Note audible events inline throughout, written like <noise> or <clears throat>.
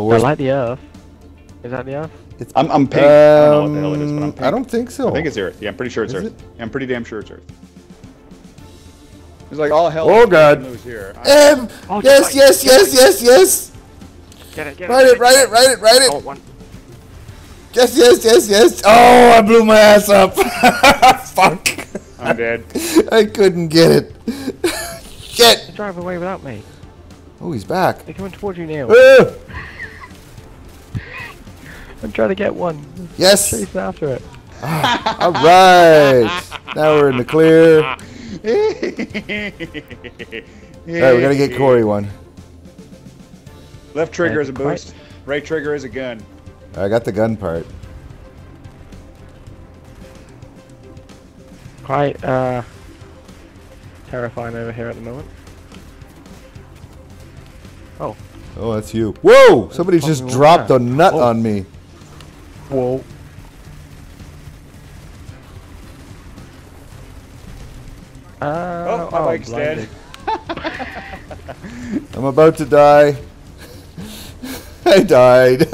Well, I where's, like the Earth. Is that the Earth? it's, I'm, I'm pink. I don't know what the hell it is, but I'm um, pink. I don't think so. I think it's Earth. Yeah, I'm pretty sure it's Is Earth. it? Yeah, I'm pretty damn sure it's Earth. It's like all hell. Oh, God. loose here. I- Um, Oh, yes, just yes, yes, yes, yes. Get it, get Write it, write it, write it, write it. Oh, one. Yes, yes, yes, yes. Oh, I blew my ass up. <laughs> Fuck. I'm dead. <laughs> I couldn't get it. <laughs> Shit. Drive away without me. Oh, he's back. They're coming towards you, Neil. Ah, I'm trying to get one. yes. Chasing after it. All right. Now we're in the clear. All right, we gotta get Corey one. Left trigger is a boost. Right trigger is a gun. I got the gun part. Quite uh, terrifying over here at the moment. Oh, Oh, that's you. Whoa! Somebody just dropped a nut Oh. on me. Whoa. Uh, Oh, my bike's blinded. dead. <laughs> I'm about to die. <laughs> I died.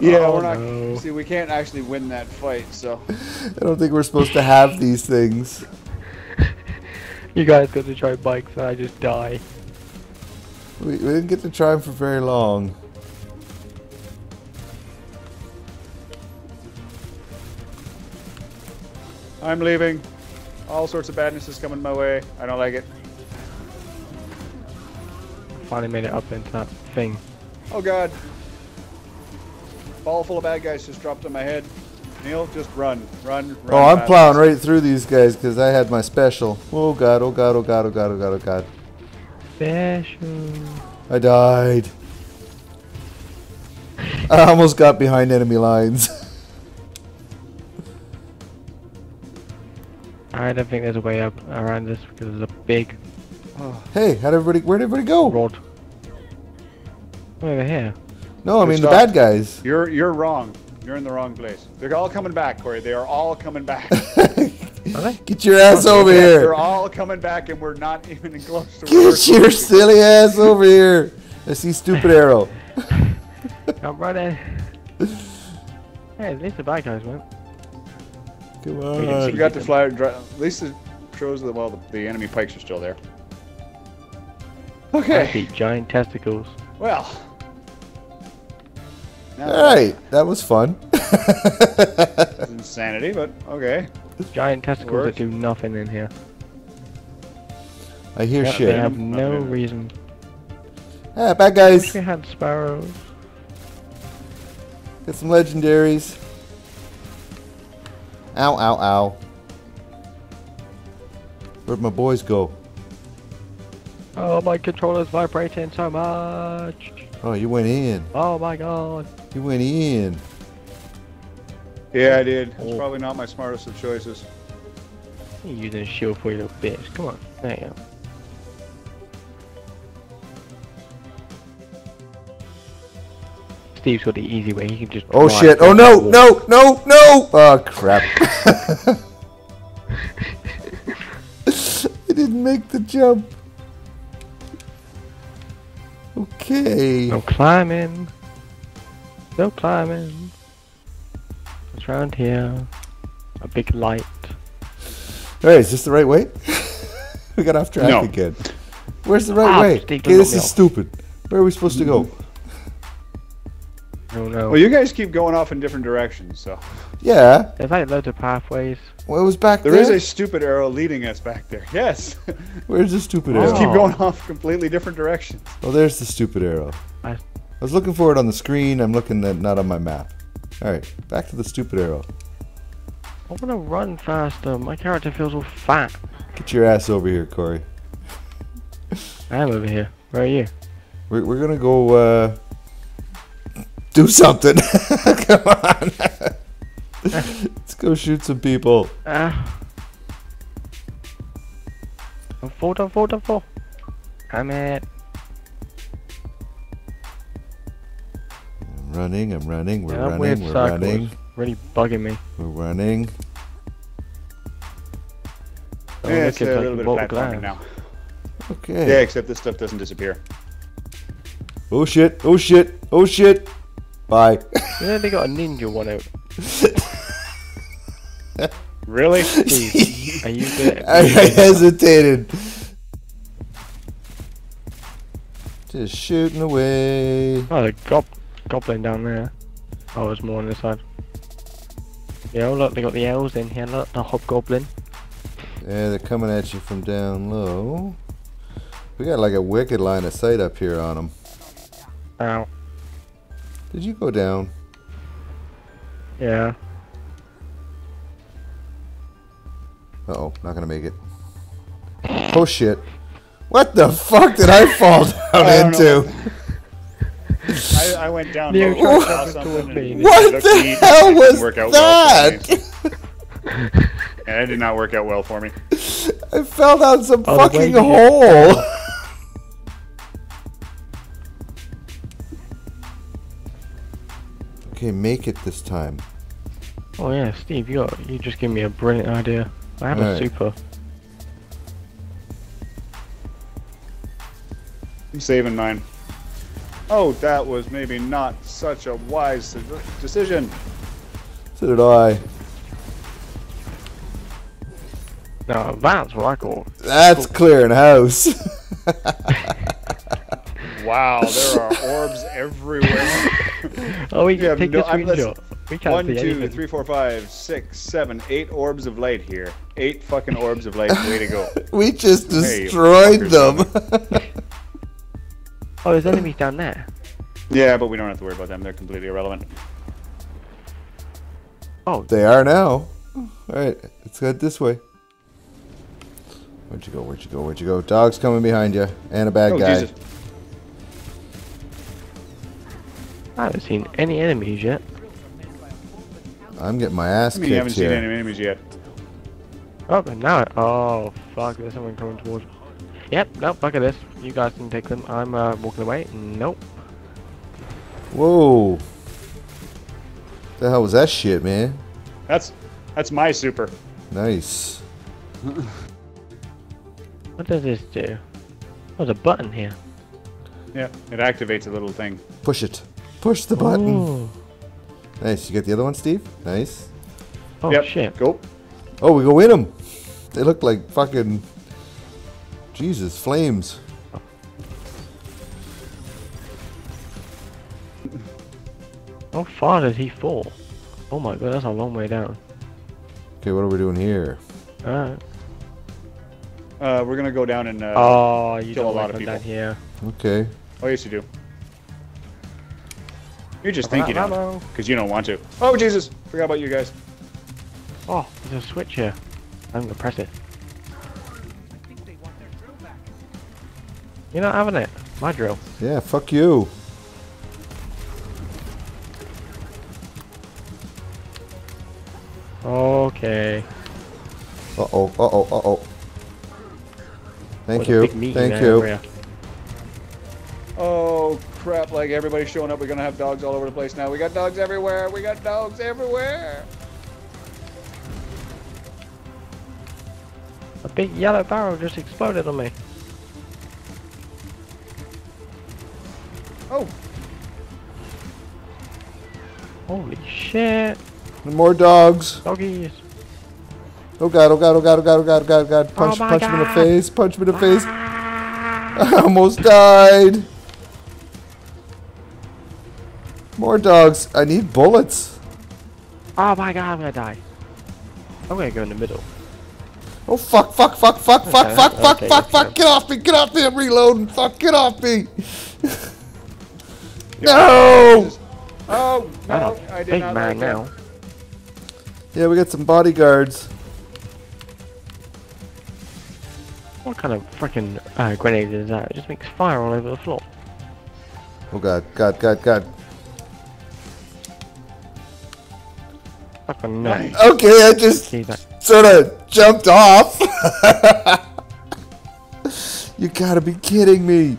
Yeah, Oh, we're not. no. See, we can't actually win that fight, so. I don't think we're supposed to have these things. You guys got to try bikes and I just die. We, we didn't get to try them for very long. I'm leaving. All sorts of badness is coming my way. I don't like it. Finally made it up into that thing. Oh god. Ball full of bad guys just dropped on my head. Neil, just run, run, run. Oh, I'm plowing right through these guys because I had my special. Oh god, oh god, oh god, oh god, oh god, oh god. Special. I died. I almost got behind enemy lines. <laughs> I don't think there's a way up around this because there's a big hey, how'd everybody, where'd everybody go? rod. Oh, over here. No, I Good mean the bad guys. You're you're wrong. You're in the wrong place. They're all coming back, Corey. They are all coming back. <laughs> Get your ass over here. They're all coming back, and we're not even close to. where Get we're your supposed to be. silly ass over here. I see stupid <laughs> arrow. I'm running. Hey, at least the bad guys went. Come can You on. see- got the fly. dri- At least it shows that well the, the enemy pikes are still there. I Okay. see giant testicles. Well. Now Alright, that was fun. That's <laughs> insanity, but okay. Giant testicles Works. that do nothing in here. I hear They shit. They have no in reason. Ah, bad Wish guys. we had sparrows. Get some legendaries. Ow, ow, ow. Where'd my boys go? Oh, my controller's vibrating so much. Oh, you went in. Oh my god. You went in. Yeah, I did. It's Oh. probably not my smartest of choices. You're using a shield for you little bitch. Come on. There Steve's got the easy way. He can just. Oh shit. Oh no, no, no, no. Oh crap. <laughs> I didn't make the jump. Okay. No climbing. No climbing. It's around here. A big light. Alright, is this the right way? <laughs> we got off track No. again. Where's the right Ah, way? Steve, Okay, this is off. stupid. Where are we supposed to go? Oh no. Well, you guys keep going off in different directions, so Yeah. There's like loads of pathways. Well, it was back there there. is a stupid arrow leading us back there. Yes, <laughs> Where's the stupid Oh. arrow? just keep going off completely different directions. Oh, there's the stupid arrow. I- I was looking for it on the screen. I'm looking at not on my map. All right, back to the stupid arrow. I want to run faster. My character feels all fat. Get your ass over here, Corey. I am over here. Where are you? We're, we're gonna go uh, do something. <laughs> Come on. Let's go shoot some people. I'm full, I'm full, I'm full. I'm it. I'm running. I'm running. We're Yeah, I'm weird running. We're circles. running. Really bugging me. We're running. Oh, yeah, look, it's a it's like little bit Vault of of platforming Glass. now. Okay. Yeah, except this stuff doesn't disappear. Oh shit! Oh shit! Oh shit! Bye. Know they got a ninja one out. <laughs> Really? <laughs> Are you good? I, I hesitated. Just shooting away. Oh, the gob goblin down there. Oh, there's more on this side. Yeah, oh, look, they got the elves in here. Look, the hobgoblin. Yeah, they're coming at you from down low. We got like a wicked line of sight up here on them. Ow. Did you go down? Yeah. Uh oh, not gonna make it. Oh shit. What the fuck did I fall <laughs> down I into? I, I went down. Leo low, tried saw to something, towards and What the hell and was didn't work out well that? And it did not work out well for me. <laughs> I fell down some Oh, fucking hole. Okay, make it this time. Oh yeah, Steve, you got, you just gave me a brilliant idea. I have Alright. a super. I'm saving mine. Oh, that was maybe not such a wise decision. So did I. No, that's what I call. That's clearing house. <laughs> Wow, there are orbs everywhere. <laughs> Oh, we You can have take no- a I'm- let's- We can't One, see two, anything. three, four, five, six, seven, eight orbs of light here. Eight fucking orbs of light. Way to go. <laughs> we just destroyed fuckers. them. <laughs> Oh, there's enemies down there. Yeah, but we don't have to worry about them. They're completely irrelevant. Oh, they are now. Alright, let's head this way. Where'd you go? Where'd you go? Where'd you go? Dog's coming behind you. And a bad oh, guy. Jesus. I haven't seen any enemies yet. I'm getting my ass I mean, you haven't kicked seen any enemies yet. Oh, but now, oh fuck, there's someone coming towards. Yep, nope, fuck at this. You guys can take them. I'm uh, walking away. Nope. Whoa. The hell was that shit, man? That's that's my super. Nice. <laughs> What does this do? Oh, there's a button here. Yeah, it activates a little thing. Push it. Push the button. Oh, Nice. You get the other one, Steve? Nice. oh yep. shit. Go. Oh, we go in them. They look like fucking. Jesus, flames. How far did he fall? Oh my god, that's a long way down. Okay, what are we doing here? Alright. Uh, we're gonna go down and. Uh, Oh, you kill don't a lot like of people. down here. Okay. oh, yes, you do. You just Run think you don't, because you don't want to. Oh Jesus! Forgot about you guys. Oh, there's a switch here. I'm gonna press it. You're not having it. My drill. Yeah, fuck you. Okay. Uh oh, uh oh, uh oh. Thank With you. Thank you. over here. Oh crap! Like everybody's showing up. We're gonna have dogs all over the place now. We got dogs everywhere. We got dogs everywhere. A big yellow barrel just exploded on me. Oh, Holy shit. More dogs. Doggies. Oh god, oh god, oh god, oh god, oh god, oh god, oh god. Punch, my punch him in the face, punch him in the face. I ah. <laughs> almost died. More dogs. I need bullets. Oh my god, I'm gonna die. I'm gonna go in the middle. Oh fuck, fuck, fuck, fuck, fuck, Okay, fuck, fuck, okay, fuck, fuck. Get off me, get off me, I'm reloading. Fuck, get off me. <laughs> no! oh I'm no! a I did big not man like now. Yeah, we got some bodyguards. What kind of freaking uh, grenade is that? It just makes fire all over the floor. Oh god, god, god, god. Fucking nice. Okay, I just sort of jumped off. <laughs> you gotta be kidding me.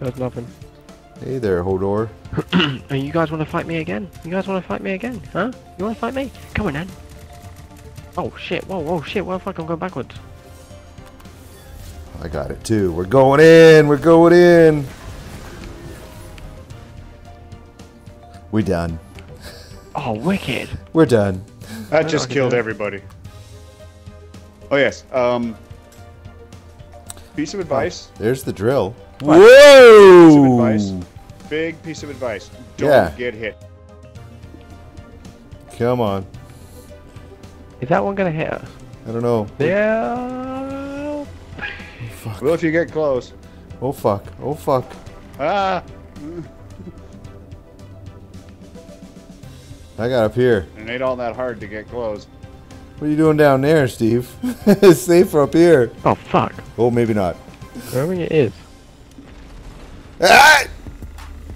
There's nothing. Hey there, Hodor. <clears throat> You guys want to fight me again? You guys want to fight me again? Huh? You want to fight me? Come on then. Oh shit! Whoa! Whoa! Shit! What the fuck? I'm going backwards. I got it too. We're going in. We're going in. We done. Oh, wicked. We're done. That just can killed everybody. Oh yes. Um. Piece of advice. There's the drill. What? Piece of advice. Big piece of advice. Don't Yeah. get hit. Come on. Is that one gonna hit? I don't know. Yeah. Well, if you get close. Oh fuck. Oh fuck. Ah. I got up here. It ain't all that hard to get close. What are you doing down there, Steve? <laughs> it's safer up here. Oh fuck. Oh, maybe not. Wherever it is. Ah!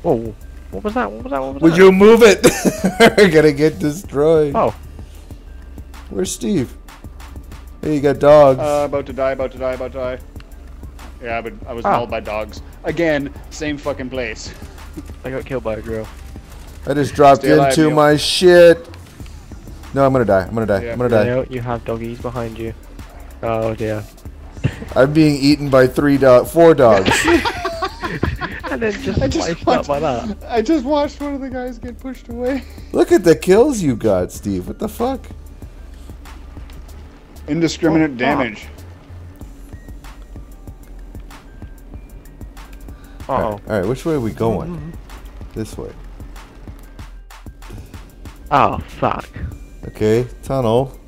Whoa. What was that? What was that? What was Would that? you move it? <laughs> We're gonna get destroyed. Oh. Where's Steve? Hey, you got dogs. Uh, about to die. About to die. About to die. Yeah, but I was Ah. mauled by dogs. Again, same fucking place. I got killed by a drill. I just dropped Stay alive, into Neil. my shit. No, I'm gonna die. I'm gonna die. Yeah. I'm gonna die. No, you have doggies behind you. Oh dear. <laughs> I'm being eaten by three dog, four dogs. <laughs> And then just I just watched- by that. I just watched one of the guys get pushed away. <laughs> Look at the kills you got, Steve. What the fuck? Indiscriminate Oh, damage. Uh oh. right, all right, which way are we going? This way. Oh fuck. Okay, tunnel.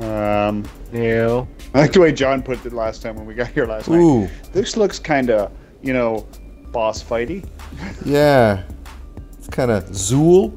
Um, No. I like the way John put it last time when we got here last night. Ooh, This looks kind of, you know, boss fighty. yeah. It's kind of Zool.